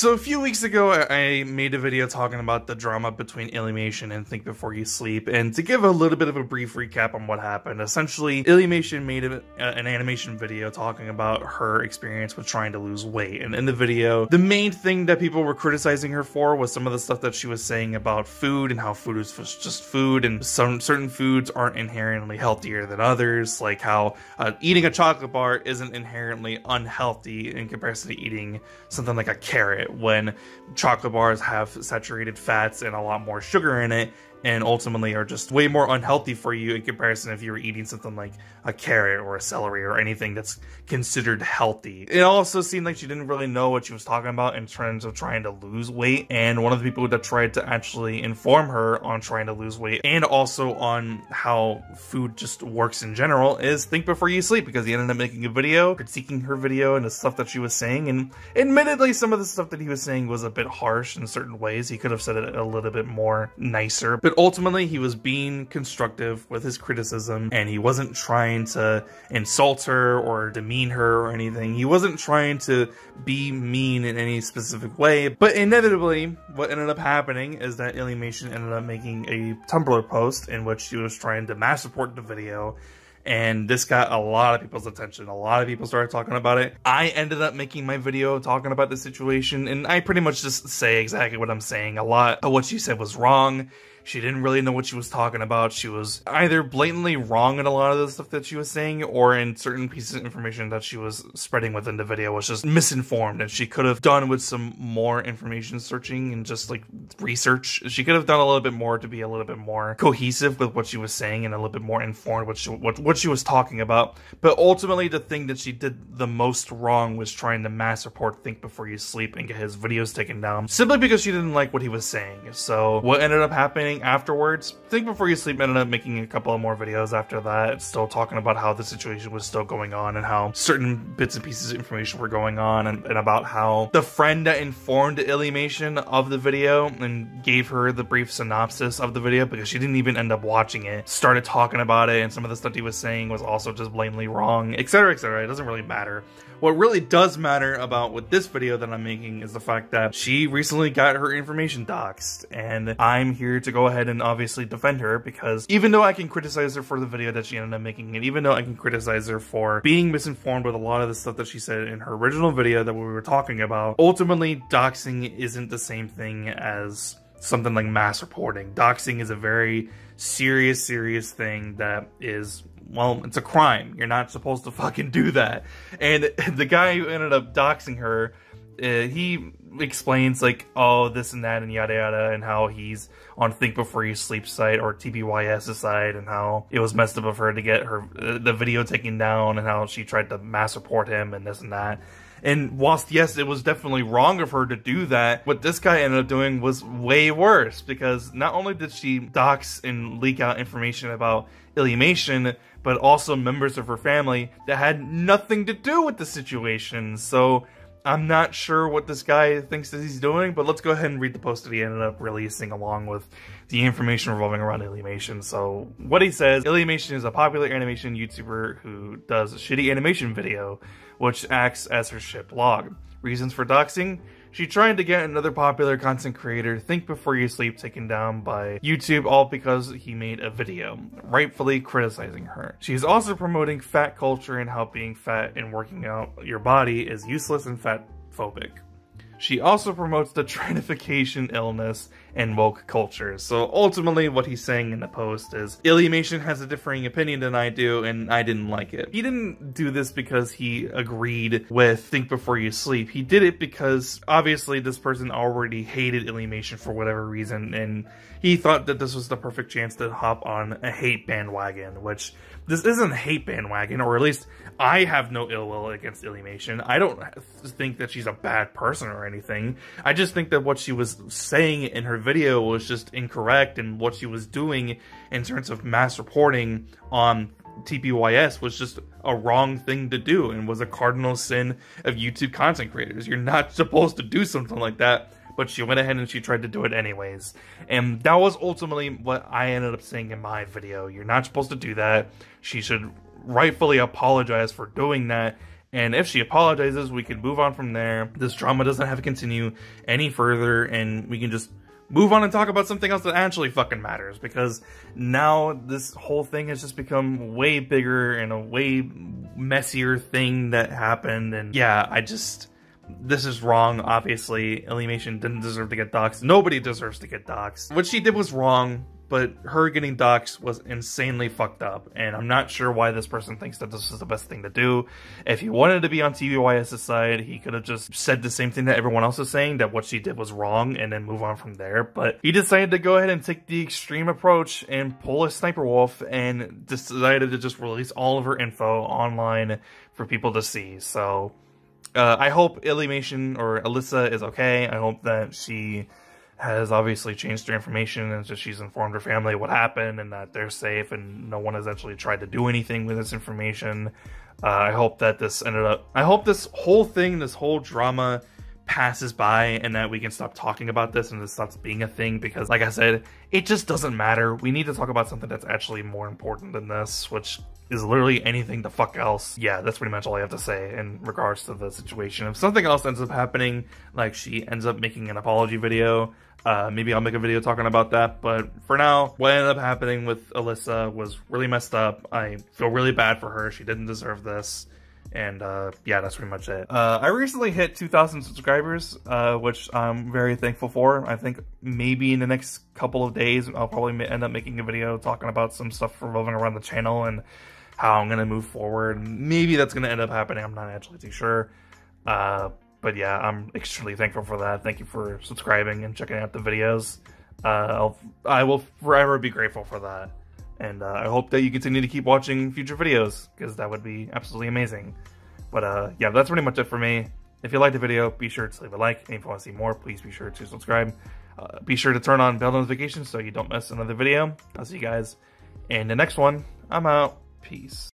So a few weeks ago, I made a video talking about the drama between Illymation and Think Before You Sleep, and to give a little bit of a brief recap on what happened, essentially, Illymation made a, an animation video talking about her experience with trying to lose weight, and in the video, the main thing that people were criticizing her for was some of the stuff that she was saying about food and how food is just food, and some certain foods aren't inherently healthier than others, like how uh, eating a chocolate bar isn't inherently unhealthy in comparison to eating something like a carrot when chocolate bars have saturated fats and a lot more sugar in it and ultimately are just way more unhealthy for you in comparison if you were eating something like a carrot or a celery or anything that's considered healthy. It also seemed like she didn't really know what she was talking about in terms of trying to lose weight. And one of the people that tried to actually inform her on trying to lose weight and also on how food just works in general is Think Before You Sleep because he ended up making a video critiquing her video and the stuff that she was saying. And admittedly, some of the stuff that he was saying was a bit harsh in certain ways. He could have said it a little bit more nicer. But ultimately, he was being constructive with his criticism and he wasn't trying to insult her or demean her or anything. He wasn't trying to be mean in any specific way. But inevitably, what ended up happening is that Illymation ended up making a Tumblr post in which she was trying to mass support the video and this got a lot of people's attention. A lot of people started talking about it. I ended up making my video talking about the situation, and I pretty much just say exactly what I'm saying. A lot of what she said was wrong. She didn't really know what she was talking about. She was either blatantly wrong in a lot of the stuff that she was saying, or in certain pieces of information that she was spreading within the video was just misinformed. And she could have done with some more information searching and just like research. She could have done a little bit more to be a little bit more cohesive with what she was saying and a little bit more informed what she, what, what she was talking about. But ultimately, the thing that she did the most wrong was trying to mass report Think Before You Sleep and get his videos taken down simply because she didn't like what he was saying. So what ended up happening afterwards. Think Before You Sleep ended up making a couple of more videos after that, still talking about how the situation was still going on and how certain bits and pieces of information were going on and, and about how the friend that informed Illymation of the video and gave her the brief synopsis of the video because she didn't even end up watching it, started talking about it and some of the stuff he was saying was also just blatantly wrong, etc, etc. It doesn't really matter. What really does matter about with this video that I'm making is the fact that she recently got her information doxed and I'm here to go ahead and obviously defend her because even though I can criticize her for the video that she ended up making and even though I can criticize her for being misinformed with a lot of the stuff that she said in her original video that we were talking about, ultimately doxing isn't the same thing as something like mass reporting. Doxing is a very serious, serious thing that is well, it's a crime. You're not supposed to fucking do that. And the guy who ended up doxing her, uh, he explains like, oh, this and that and yada yada, and how he's on Think Before You Sleep site or TBYS site, and how it was messed up of her to get her uh, the video taken down, and how she tried to mass report him and this and that. And whilst, yes, it was definitely wrong of her to do that, what this guy ended up doing was way worse because not only did she dox and leak out information about Illymation, but also members of her family that had nothing to do with the situation. So I'm not sure what this guy thinks that he's doing, but let's go ahead and read the post that he ended up releasing along with the information revolving around Illymation. So what he says, Illymation is a popular animation YouTuber who does a shitty animation video, which acts as her ship blog. Reasons for doxing? She tried to get another popular content creator, Think Before You Sleep, taken down by YouTube, all because he made a video, rightfully criticizing her. She's also promoting fat culture and how being fat and working out your body is useless and fat phobic. She also promotes the trinification illness and woke cultures. So ultimately what he's saying in the post is Illymation has a differing opinion than I do and I didn't like it. He didn't do this because he agreed with Think Before You Sleep. He did it because obviously this person already hated Illymation for whatever reason and he thought that this was the perfect chance to hop on a hate bandwagon, which this isn't a hate bandwagon, or at least I have no ill will against Illymation. I don't think that she's a bad person or anything. I just think that what she was saying in her video was just incorrect, and what she was doing in terms of mass reporting on TBYS was just a wrong thing to do and was a cardinal sin of YouTube content creators. You're not supposed to do something like that but she went ahead and she tried to do it anyways. And that was ultimately what I ended up saying in my video. You're not supposed to do that. She should rightfully apologize for doing that And if she apologizes, we can move on from there. This drama doesn't have to continue any further, and we can just move on and talk about something else that actually fucking matters because now this whole thing has just become way bigger and a way messier thing that happened and yeah i just this is wrong obviously. Illymation didn't deserve to get doxxed. Nobody deserves to get doxxed. What she did was wrong but her getting doxxed was insanely fucked up, and I'm not sure why this person thinks that this is the best thing to do. If he wanted to be on TBYS's side, he could have just said the same thing that everyone else is saying, that what she did was wrong, and then move on from there, but he decided to go ahead and take the extreme approach and pull a sniper wolf, and decided to just release all of her info online for people to see, so... Uh, I hope Illymation or Alyssa is okay. I hope that she has obviously changed her information and just she's informed her family what happened and that they're safe and no one has actually tried to do anything with this information. Uh, I hope that this ended up. I hope this whole thing, this whole drama passes by and that we can stop talking about this and it stops being a thing because like I said, it just doesn't matter. We need to talk about something that's actually more important than this, which is literally anything the fuck else. Yeah, that's pretty much all I have to say in regards to the situation. If something else ends up happening, like she ends up making an apology video, uh, maybe I'll make a video talking about that, but for now, what ended up happening with Alyssa was really messed up. I feel really bad for her. She didn't deserve this. And uh, yeah, that's pretty much it. Uh, I recently hit 2,000 subscribers, uh, which I'm very thankful for. I think maybe in the next couple of days, I'll probably end up making a video talking about some stuff revolving around the channel and how I'm to move forward. Maybe that's to end up happening. I'm not actually too sure. Uh, but yeah, I'm extremely thankful for that. Thank you for subscribing and checking out the videos. Uh, I'll, I will forever be grateful for that. And uh, I hope that you continue to keep watching future videos, because that would be absolutely amazing. But uh, yeah, that's pretty much it for me. If you liked the video, be sure to leave a like. And if you want to see more, please be sure to subscribe. Uh, be sure to turn on bell notifications so you don't miss another video. I'll see you guys in the next one. I'm out. Peace.